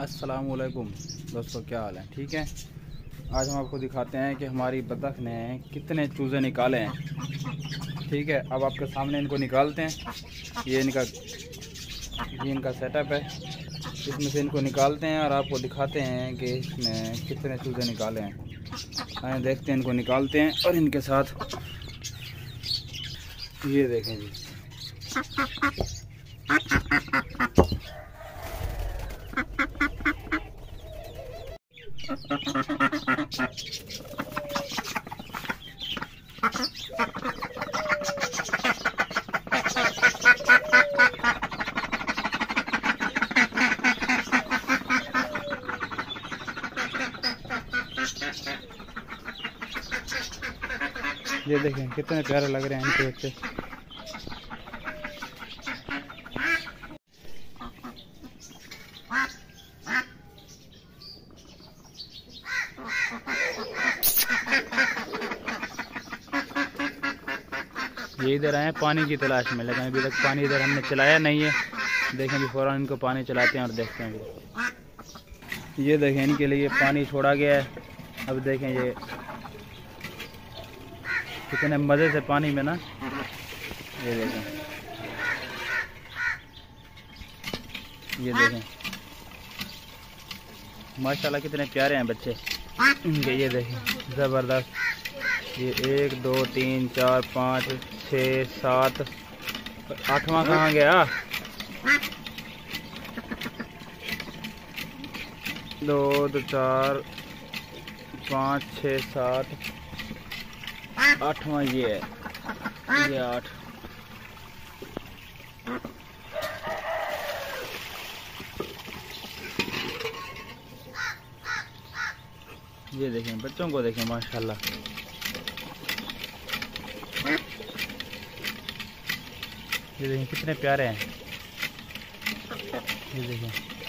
असलकुम दोस्तों, क्या हाल है? ठीक है? आज हम आपको दिखाते हैं कि हमारी बतख ने कितने चूज़े निकाले हैं। ठीक है? अब आपके सामने इनको निकालते हैं। ये इनका ये इनका सेटअप है। इसमें से इनको निकालते हैं और आपको दिखाते हैं कि इसमें कितने चूज़े निकाले हैं। आए, देखते हैं, इनको निकालते हैं और इनके साथ ये देखें जी। ये देखें कितने प्यारे लग रहे हैं इनके बच्चे। ये इधर आए पानी की तलाश में लेकिन अभी तक पानी इधर हमने चलाया नहीं है। देखें, अभी फ़ौरन इनको पानी चलाते हैं और देखते हैं। ये देखें, इनके लिए पानी छोड़ा गया है। अब देखें ये कितने मज़े से पानी में ना। ये देखें। ये देखें। माशाल्लाह कितने प्यारे हैं बच्चे। इनके ये देखें, ज़बरदस्त। ये एक, दो, तीन, चार, पाँच, छ, सात, आठवां कहाँ गया? दो दो, चार, पाँच, छः, सात, आठवां ये है। ये आठ। ये देखें, बच्चों को देखें, माशाल्लाह। ये देखें कितने प्यारे हैं। ये देखें